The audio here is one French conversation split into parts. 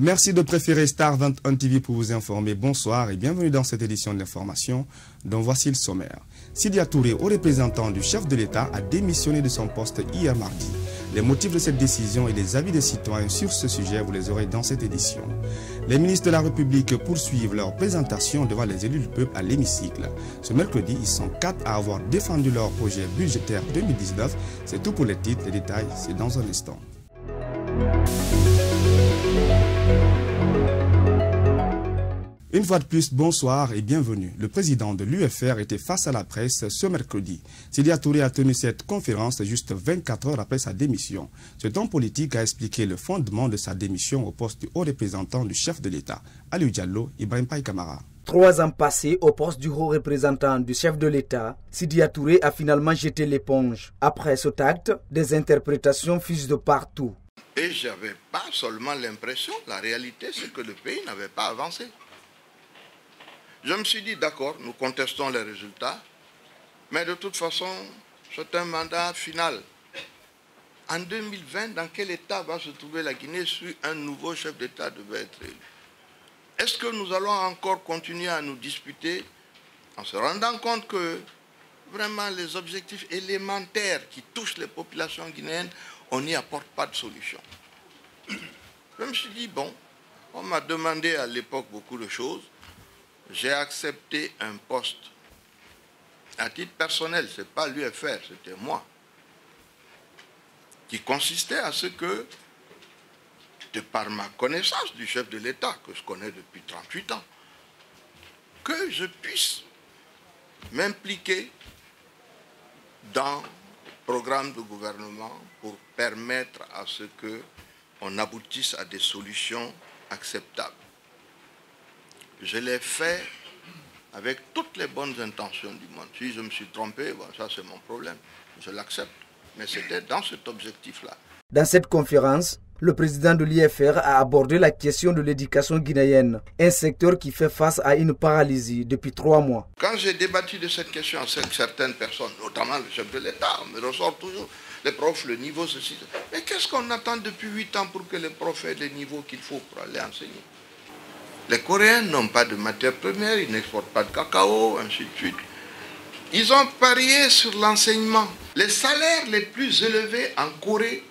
Merci de préférer Star 21 TV pour vous informer. Bonsoir et bienvenue dans cette édition de l'information dont voici le sommaire. Sidia Touré, haut représentant du chef de l'État, a démissionné de son poste hier mardi. Les motifs de cette décision et les avis des citoyens sur ce sujet, vous les aurez dans cette édition. Les ministres de la République poursuivent leur présentation devant les élus du peuple à l'hémicycle. Ce mercredi, ils sont quatre à avoir défendu leur projet budgétaire 2019. C'est tout pour les titres. Les détails, c'est dans un instant. Une fois de plus, bonsoir et bienvenue. Le président de l'UFR était face à la presse ce mercredi. Sidia Touré a tenu cette conférence juste 24 heures après sa démission. Ce temps politique a expliqué le fondement de sa démission au poste du haut représentant du chef de l'État, Aliou Diallo, Ibrahim Paï Kamara. Trois ans passés au poste du haut représentant du chef de l'État, Sidia Touré a finalement jeté l'éponge. Après cet acte, des interprétations fusent de partout. Et j'avais pas seulement l'impression, la réalité c'est que le pays n'avait pas avancé. Je me suis dit, d'accord, nous contestons les résultats, mais de toute façon, c'est un mandat final. En 2020, dans quel état va se trouver la Guinée si un nouveau chef d'État devait être élu Est-ce que nous allons encore continuer à nous disputer en se rendant compte que vraiment les objectifs élémentaires qui touchent les populations guinéennes, on n'y apporte pas de solution? Je me suis dit, bon, on m'a demandé à l'époque beaucoup de choses j'ai accepté un poste à titre personnel, ce n'est pas l'UFR, c'était moi, qui consistait à ce que, de par ma connaissance du chef de l'État, que je connais depuis 38 ans, que je puisse m'impliquer dans le programme de gouvernement pour permettre à ce que on aboutisse à des solutions acceptables. Je l'ai fait avec toutes les bonnes intentions du monde. Si je me suis trompé, bon, ça c'est mon problème. Je l'accepte. Mais c'était dans cet objectif-là. Dans cette conférence, le président de l'IFR a abordé la question de l'éducation guinéenne, un secteur qui fait face à une paralysie depuis trois mois. Quand j'ai débattu de cette question avec certaines personnes, notamment le chef de l'État, me ressort toujours les profs, le niveau, ceci. Mais qu'est-ce qu'on attend depuis huit ans pour que les profs aient les niveaux qu'il faut pour aller enseigner? Les Coréens n'ont pas de matière première, ils n'exportent pas de cacao, ainsi de suite. Ils ont parié sur l'enseignement. Les salaires les plus élevés en Corée,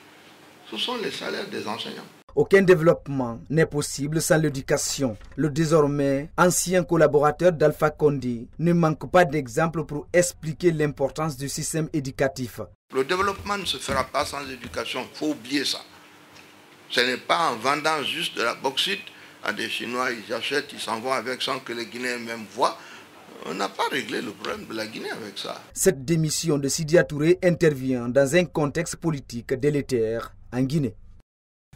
ce sont les salaires des enseignants. Aucun développement n'est possible sans l'éducation. Le désormais ancien collaborateur d'Alpha Condé ne manque pas d'exemples pour expliquer l'importance du système éducatif. Le développement ne se fera pas sans éducation, il faut oublier ça. Ce n'est pas en vendant juste de la bauxite à des Chinois, ils achètent, ils s'en vont avec sans que les Guinéens même voient. On n'a pas réglé le problème de la Guinée avec ça. Cette démission de Sidi Touré intervient dans un contexte politique délétère en Guinée.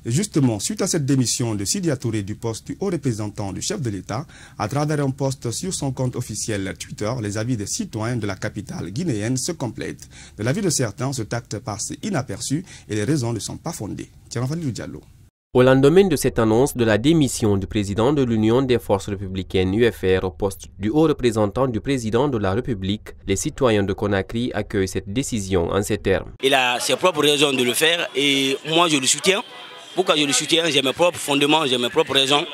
Justement, suite à cette démission de Sidi Touré du poste du haut représentant du chef de l'État, à travers un post sur son compte officiel Twitter, les avis des citoyens de la capitale guinéenne se complètent. De l'avis de certains, ce acte passe inaperçu et les raisons ne sont pas fondées. Tiens, Diallo. Au lendemain de cette annonce de la démission du président de l'Union des forces républicaines UFR au poste du haut représentant du président de la République, les citoyens de Conakry accueillent cette décision en ces termes. Il a ses propres raisons de le faire et moi je le soutiens. Pourquoi je le soutiens? J'ai mes propres fondements, j'ai mes propres raisons.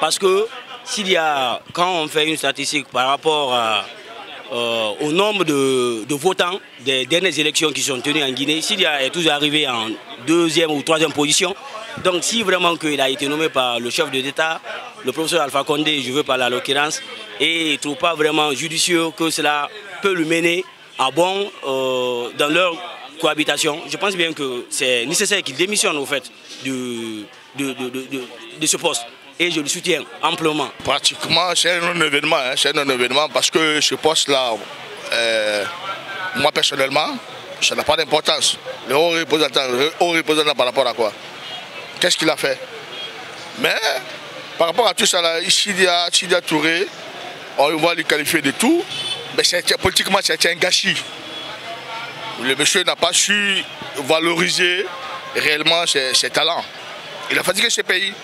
Parce que s'il y a, quand on fait une statistique par rapport euh, au nombre de, votants des dernières élections qui sont tenues en Guinée, s'il est toujours arrivé en deuxième ou troisième position, donc si vraiment qu'il a été nommé par le chef de l'État, le professeur Alpha Condé, je veux parler à l'occurrence, et il ne trouve pas vraiment judicieux que cela peut le mener à bon euh, dans leur cohabitation, je pense bien que c'est nécessaire qu'il démissionne au fait de, de, ce poste et je le soutiens amplement. Pratiquement, c'est un événement, hein, c'est un événement parce que ce poste-là, euh, moi personnellement, ça n'a pas d'importance. Le haut représentant, le haut représentant par rapport à quoi? Qu'est-ce qu'il a fait? Mais par rapport à tout ça, ici, il y a Sidia Touré, on va lui qualifier de tout, mais politiquement, c'est un gâchis. Le monsieur n'a pas su valoriser réellement ses, talents. Il a fatigué ce pays.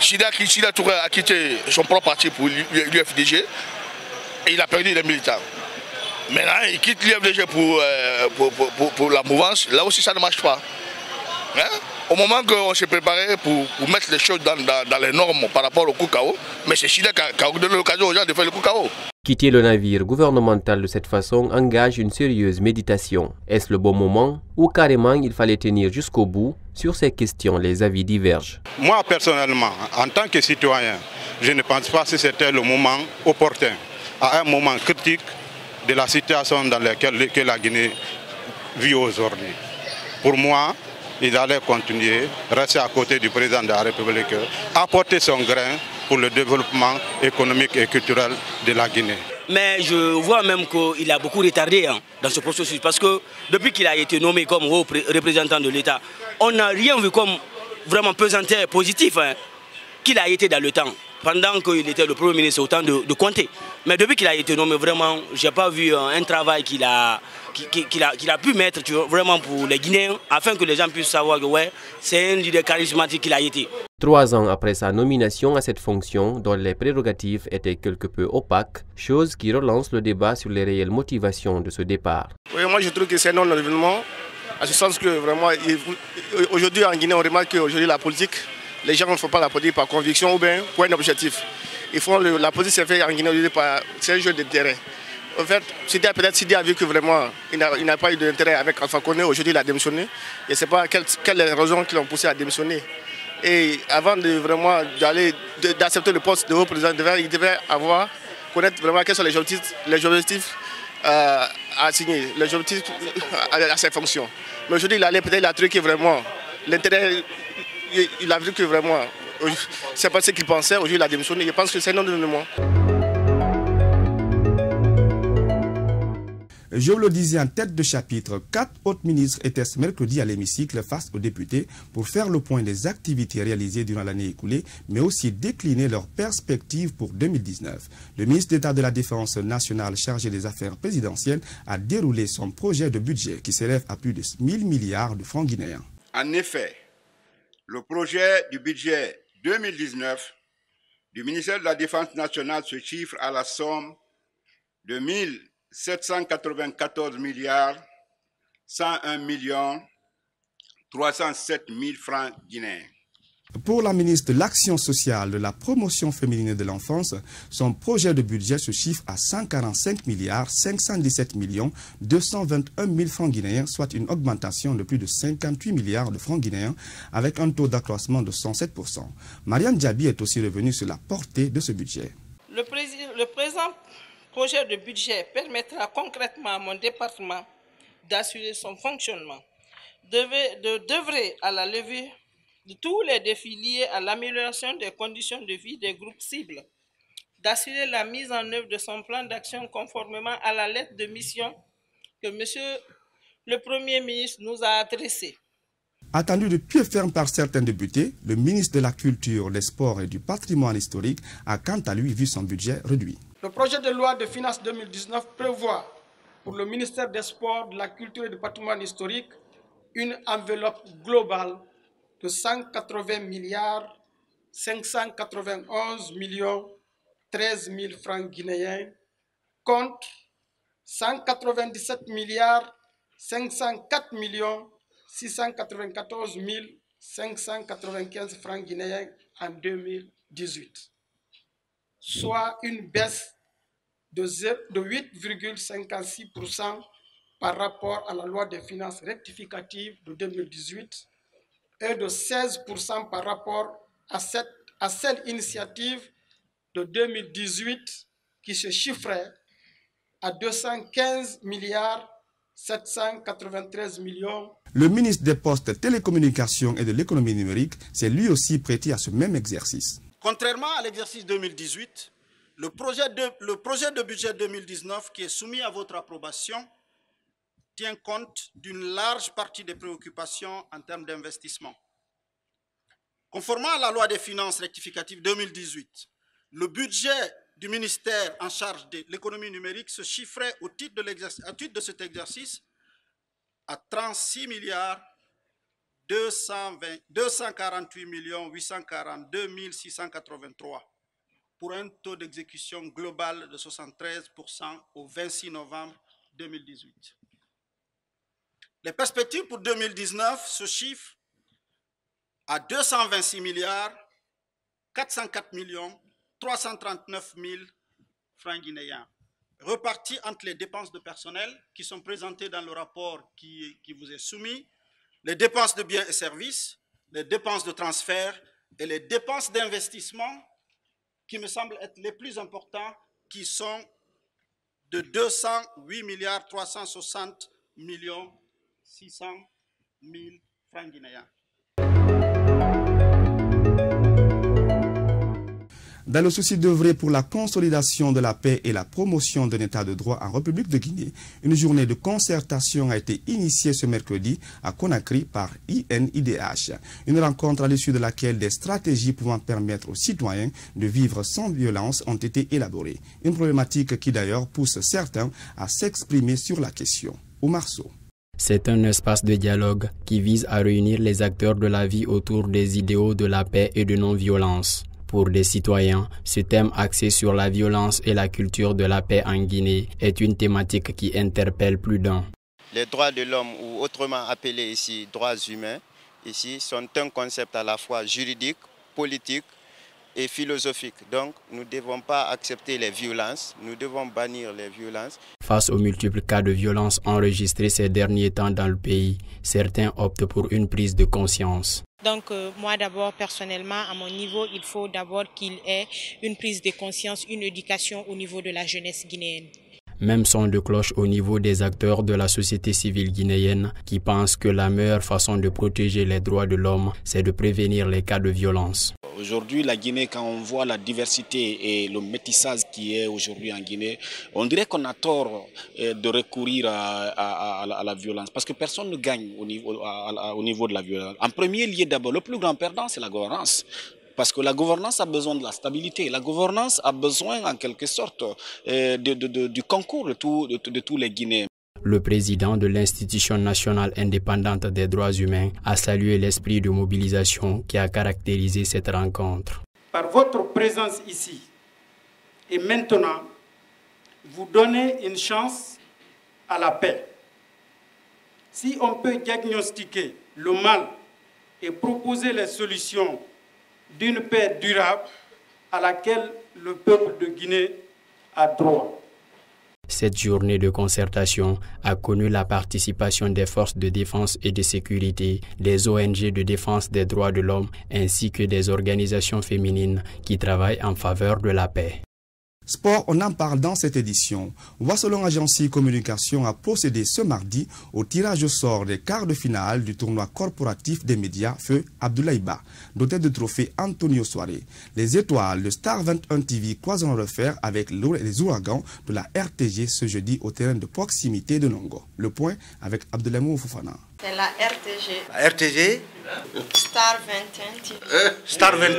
Sida, Touré a quitté son propre parti pour l'UFDG et il a perdu les militants. Maintenant, il quitte l'UFDG euh, pour, pour, la mouvance. Là aussi, ça ne marche pas. Hein? Au moment qu'on s'est préparé pour, mettre les choses dans, les normes par rapport au Koukao, mais c'est Chile qui a, donné l'occasion aux gens de faire le Koukao. Quitter le navire gouvernemental de cette façon engage une sérieuse méditation. Est-ce le bon moment ou carrément il fallait tenir jusqu'au bout Sur ces questions, les avis divergent. Moi, personnellement, en tant que citoyen, je ne pense pas que c'était le moment opportun, à un moment critique de la situation dans laquelle la Guinée vit aujourd'hui. Pour moi, il allait continuer, rester à côté du président de la République, apporter son grain pour le développement économique et culturel de la Guinée. Mais je vois même qu'il a beaucoup retardé hein, dans ce processus parce que depuis qu'il a été nommé comme représentant de l'État, on n'a rien vu comme vraiment pesanteur positif hein, qu'il a été dans le temps pendant qu'il était le Premier ministre, autant de, de compter. Mais depuis qu'il a été nommé, vraiment, je n'ai pas vu euh, un travail qu'il a, qu'il a, a, pu mettre vraiment pour les Guinéens, afin que les gens puissent savoir que ouais, c'est un leader charismatique qu'il a été. Trois ans après sa nomination à cette fonction, dont les prérogatives étaient quelque peu opaques, chose qui relance le débat sur les réelles motivations de ce départ. Oui, moi je trouve que c'est non événement, à ce sens que vraiment, aujourd'hui en Guinée, on remarque qu'aujourd'hui la politique les gens ne font pas la politique par conviction ou bien pour un objectif. Ils font la politique c'est fait en Guinée par c'est un jeu d'intérêt. En fait, Sidi a peut-être Sidi a vu que vraiment il n'a pas eu d'intérêt avec Alpha Condé. Aujourd'hui, il a démissionné. Et c'est pas quelles quelle raisons qui l'ont poussé à démissionner. Et avant de vraiment d'aller d'accepter le poste de haut président, il devait avoir connaître vraiment quels sont les objectifs, euh, à signer, les objectifs à, ses fonctions. Mais aujourd'hui, il allait peut-être la truquer vraiment l'intérêt il a vu que vraiment, c'est pas ce qu'il pensait, aujourd'hui il a démissionné. Je pense que c'est un de moi. Je le disais en tête de chapitre, quatre autres ministres étaient ce mercredi à l'hémicycle face aux députés pour faire le point des activités réalisées durant l'année écoulée, mais aussi décliner leurs perspectives pour 2019. Le ministre d'État de la Défense nationale chargé des affaires présidentielles a déroulé son projet de budget qui s'élève à plus de 1000 milliards de francs guinéens. En effet, le projet du budget 2019 du ministère de la Défense nationale se chiffre à la somme de 1794 milliards 101 millions 307 000 francs guinéens. Pour la ministre de l'Action sociale, de la promotion féminine de l'enfance, son projet de budget se chiffre à 145 milliards 517 millions 221 000 francs guinéens, soit une augmentation de plus de 58 milliards de francs guinéens avec un taux d'accroissement de 107% Marianne Diaby est aussi revenue sur la portée de ce budget. Le, le présent projet de budget permettra concrètement à mon département d'assurer son fonctionnement, d'œuvrer à la levée de tous les défis liés à l'amélioration des conditions de vie des groupes cibles, d'assurer la mise en œuvre de son plan d'action conformément à la lettre de mission que Monsieur le Premier ministre nous a adressée. Attendu de pied ferme par certains députés, le ministre de la Culture, des Sports et du Patrimoine historique a quant à lui vu son budget réduit. Le projet de loi de finances 2019 prévoit pour le ministère des Sports, de la Culture et du Patrimoine historique une enveloppe globale de 180 milliards 591 millions 13 000 francs guinéens contre 197 milliards 504 millions 694 595 francs guinéens en 2018, soit une baisse de 8,56% par rapport à la loi des finances rectificatives de 2018 et de 16% par rapport à, cette, celle initiative de 2018 qui se chiffrait à 215 milliards 793 millions. Le ministre des Postes, Télécommunications et de l'économie numérique s'est lui aussi prêté à ce même exercice. Contrairement à l'exercice 2018, le projet, de, budget 2019 qui est soumis à votre approbation tient compte d'une large partie des préoccupations en termes d'investissement. Conformément à la loi des finances rectificatives 2018, le budget du ministère en charge de l'économie numérique se chiffrait au à titre de cet exercice à 36 milliards 248 millions 842 683 pour un taux d'exécution global de 73% au 26 novembre 2018. Les perspectives pour 2019 se chiffrent à 226 milliards 404 millions 339 000 francs guinéens, repartis entre les dépenses de personnel qui sont présentées dans le rapport qui vous est soumis, les dépenses de biens et services, les dépenses de transfert et les dépenses d'investissement qui me semblent être les plus importants, qui sont de 208 milliards 360 millions 600 000 francs guinéens. Dans le souci d'œuvrer pour la consolidation de la paix et la promotion d'un état de droit en République de Guinée, une journée de concertation a été initiée ce mercredi à Conakry par INIDH. Une rencontre à l'issue de laquelle des stratégies pouvant permettre aux citoyens de vivre sans violence ont été élaborées. Une problématique qui d'ailleurs pousse certains à s'exprimer sur la question. Omar Sow. C'est un espace de dialogue qui vise à réunir les acteurs de la vie autour des idéaux de la paix et de non-violence. Pour des citoyens, ce thème axé sur la violence et la culture de la paix en Guinée est une thématique qui interpelle plus d'un. Les droits de l'homme, ou autrement appelés ici droits humains, ici sont un concept à la fois juridique, politique et philosophique. Donc nous ne devons pas accepter les violences, nous devons bannir les violences. Face aux multiples cas de violence enregistrés ces derniers temps dans le pays, certains optent pour une prise de conscience. Donc euh, moi d'abord personnellement à mon niveau il faut d'abord qu'il ait une prise de conscience, une éducation au niveau de la jeunesse guinéenne. Même son de cloche au niveau des acteurs de la société civile guinéenne qui pensent que la meilleure façon de protéger les droits de l'homme, c'est de prévenir les cas de violence. Aujourd'hui, la Guinée, quand on voit la diversité et le métissage qui est aujourd'hui en Guinée, on dirait qu'on a tort de recourir à, la violence parce que personne ne gagne au niveau, au niveau de la violence. En premier lieu, d'abord, le plus grand perdant, c'est la gouvernance. Parce que la gouvernance a besoin de la stabilité. La gouvernance a besoin, en quelque sorte, de, de, de, du concours de, tout, de tous les Guinéens. Le président de l'Institution nationale indépendante des droits humains a salué l'esprit de mobilisation qui a caractérisé cette rencontre. Par votre présence ici et maintenant, vous donnez une chance à la paix. Si on peut diagnostiquer le mal et proposer les solutions d'une paix durable à laquelle le peuple de Guinée a droit. Cette journée de concertation a connu la participation des forces de défense et de sécurité, des ONG de défense des droits de l'homme ainsi que des organisations féminines qui travaillent en faveur de la paix. Sport, on en parle dans cette édition. Wasselon Agency Communication a procédé ce mardi au tirage au sort des quarts de finale du tournoi corporatif des médias Feu Abdoulaïba, doté de trophée Antonio Soare. Les étoiles de Star 21 TV croiseront le fer avec les ouragans de la RTG ce jeudi au terrain de proximité de Nongo. Le point avec Abdoulaye Foufana. C'est la RTG. La RTG Star 21 TV. Star 21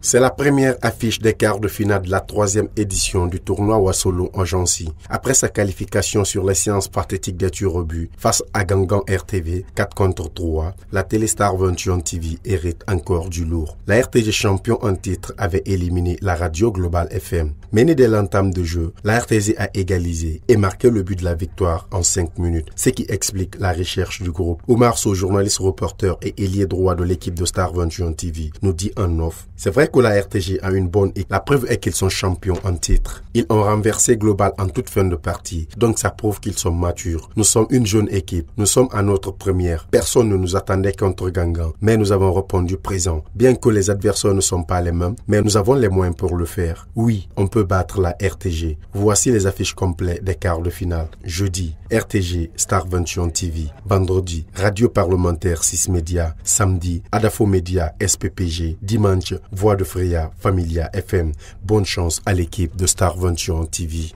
C'est la première affiche des quarts de finale de la troisième édition du tournoi Wassolo en Jancy. Après sa qualification sur les séances pathétiques des tirs au but face à Gangan RTV 4 contre 3, la Téléstar 21 TV hérite encore du lourd. La RTG champion en titre avait éliminé la radio Global FM. Menée dès l'entame de jeu, la RTG a égalisé et marqué le but de la victoire en 5 minutes, ce qui explique la recherche du groupe. Omar So, journaliste reporter et ailier droit de l'équipe de Star 21 TV, nous dit en off. C'est vrai que la RTG a une bonne équipe. La preuve est qu'ils sont champions en titre. Ils ont renversé Global en toute fin de partie. Donc ça prouve qu'ils sont matures. Nous sommes une jeune équipe. Nous sommes à notre première. Personne ne nous attendait contre Gangan. Mais nous avons répondu présent. Bien que les adversaires ne sont pas les mêmes, mais nous avons les moyens pour le faire. Oui, on peut battre la RTG. Voici les affiches complètes des quarts de finale. Jeudi, RTG, Star 21 TV. Vendredi, Radio Parlementaire 6 Média. Samedi, Adafo Média, SPPG. Dimanche, Voix de Freya, Familia FM. Bonne chance à l'équipe de Star 21 TV.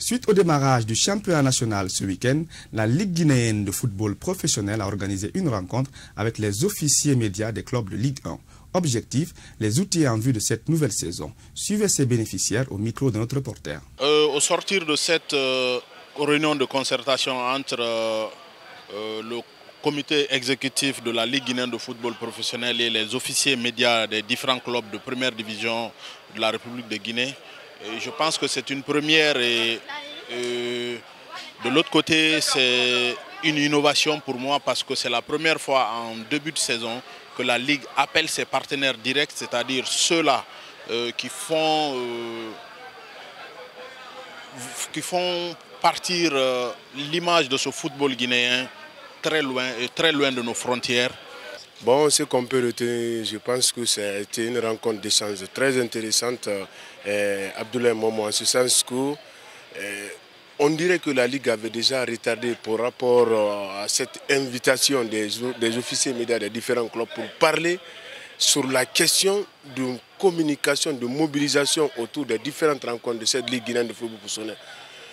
Suite au démarrage du championnat national ce week-end, la Ligue guinéenne de football professionnel a organisé une rencontre avec les officiers médias des clubs de Ligue 1. Objectif, les outils en vue de cette nouvelle saison. Suivez ces bénéficiaires au micro de notre reporter. Euh, au sortir de cette euh, réunion de concertation entre euh, le comité exécutif de la Ligue guinéenne de football professionnel et les officiers médias des différents clubs de première division de la République de Guinée, je pense que c'est une première et, et de l'autre côté c'est une innovation pour moi parce que c'est la première fois en début de saison que la Ligue appelle ses partenaires directs, c'est-à-dire ceux-là euh, qui font... Euh, qui font partir euh, l'image de ce football guinéen très loin, et très loin de nos frontières. Bon, ce qu'on peut retenir, je pense que c'était une rencontre d'échange très intéressante. Euh, Abdoulaye Momo, en ce sens que euh, on dirait que la Ligue avait déjà retardé par rapport euh, à cette invitation des, officiers médias des différents clubs pour parler sur la question d'une communication, de mobilisation autour des différentes rencontres de cette Ligue guinéenne de football.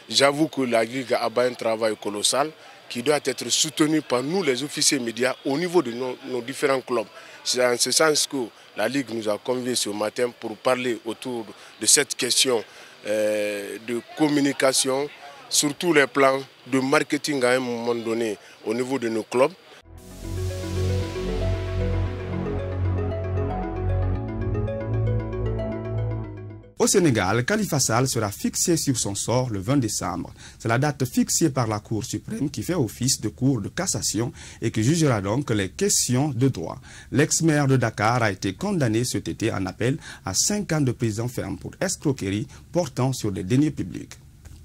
J'avoue que la Ligue a un travail colossal qui doit être soutenu par nous, les officiers médias, au niveau de nos, différents clubs. C'est en ce sens que la Ligue nous a conviés ce matin pour parler autour de cette question euh, de communication sur tous les plans de marketing à un moment donné au niveau de nos clubs. Au Sénégal, Khalifa Sall sera fixé sur son sort le 20 décembre. C'est la date fixée par la Cour suprême qui fait office de cour de cassation et qui jugera donc les questions de droit. L'ex-maire de Dakar a été condamné cet été en appel à 5 ans de prison ferme pour escroquerie portant sur des deniers publics.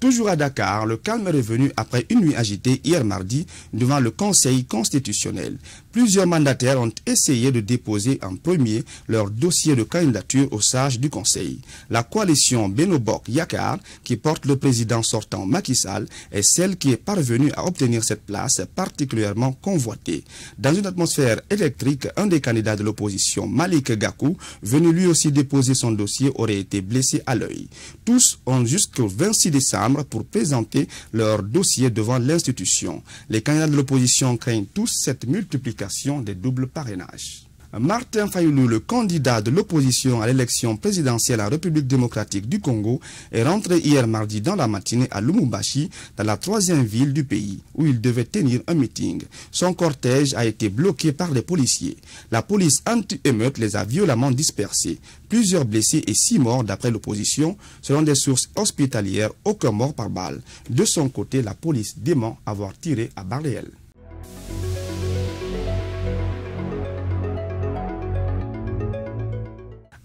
Toujours à Dakar, le calme est revenu après une nuit agitée hier mardi devant le Conseil constitutionnel. Plusieurs mandataires ont essayé de déposer en premier leur dossier de candidature au sage du Conseil. La coalition Benobok Yakar, qui porte le président sortant Macky Sall, est celle qui est parvenue à obtenir cette place particulièrement convoitée. Dans une atmosphère électrique, un des candidats de l'opposition, Malik Gakou, venu lui aussi déposer son dossier, aurait été blessé à l'œil. Tous ont jusqu'au 26 décembre pour présenter leur dossier devant l'institution. Les candidats de l'opposition craignent tous cette multiplication des doubles parrainages. Martin Fayoulou, le candidat de l'opposition à l'élection présidentielle en République démocratique du Congo, est rentré hier mardi dans la matinée à Lumumbashi, dans la troisième ville du pays, où il devait tenir un meeting. Son cortège a été bloqué par les policiers. La police anti-émeute les a violemment dispersés. Plusieurs blessés et six morts d'après l'opposition, selon des sources hospitalières, aucun mort par balle. De son côté, la police dément avoir tiré à balles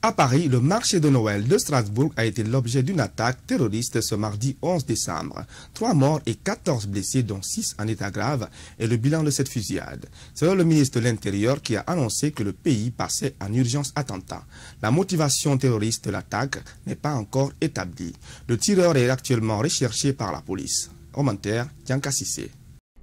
À Paris, le marché de Noël de Strasbourg a été l'objet d'une attaque terroriste ce mardi 11 décembre. Trois morts et 14 blessés, dont 6 en état grave, est le bilan de cette fusillade. Selon le ministre de l'Intérieur qui a annoncé que le pays passait en urgence attentat. La motivation terroriste de l'attaque n'est pas encore établie. Le tireur est actuellement recherché par la police.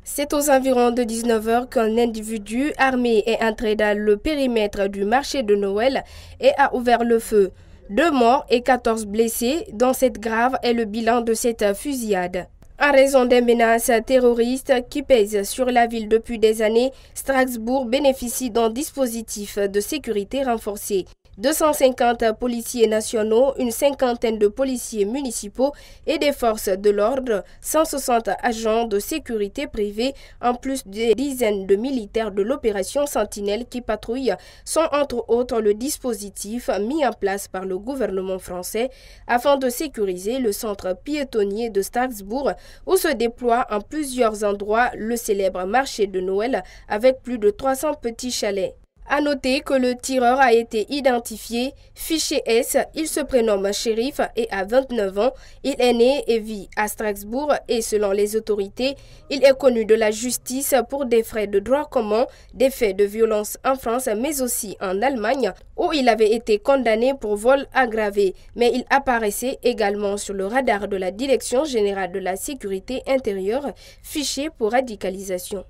C'est aux environs de 19h qu'un individu armé est entré dans le périmètre du marché de Noël et a ouvert le feu. Deux morts et 14 blessés, dont cette grave est le bilan de cette fusillade. En raison des menaces terroristes qui pèsent sur la ville depuis des années, Strasbourg bénéficie d'un dispositif de sécurité renforcé. 250 policiers nationaux, une cinquantaine de policiers municipaux et des forces de l'ordre, 160 agents de sécurité privée, en plus des dizaines de militaires de l'opération Sentinelle qui patrouillent, sont entre autres le dispositif mis en place par le gouvernement français afin de sécuriser le centre piétonnier de Strasbourg où se déploie en plusieurs endroits le célèbre marché de Noël avec plus de 300 petits chalets. A noter que le tireur a été identifié, fiché S, il se prénomme Shérif et a 29 ans. Il est né et vit à Strasbourg et selon les autorités, il est connu de la justice pour des frais de droit commun, des faits de violence en France mais aussi en Allemagne où il avait été condamné pour vol aggravé. Mais il apparaissait également sur le radar de la Direction générale de la sécurité intérieure, fiché pour radicalisation.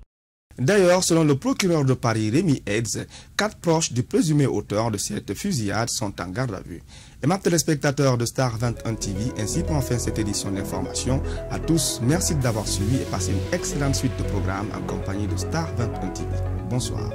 D'ailleurs, selon le procureur de Paris, Rémi Edz, quatre proches du présumé auteur de cette fusillade sont en garde à vue. Et ma téléspectateurs de Star 21 TV, ainsi pour fin cette édition d'information. À tous, merci d'avoir suivi et passez une excellente suite de programmes en de Star 21 TV. Bonsoir.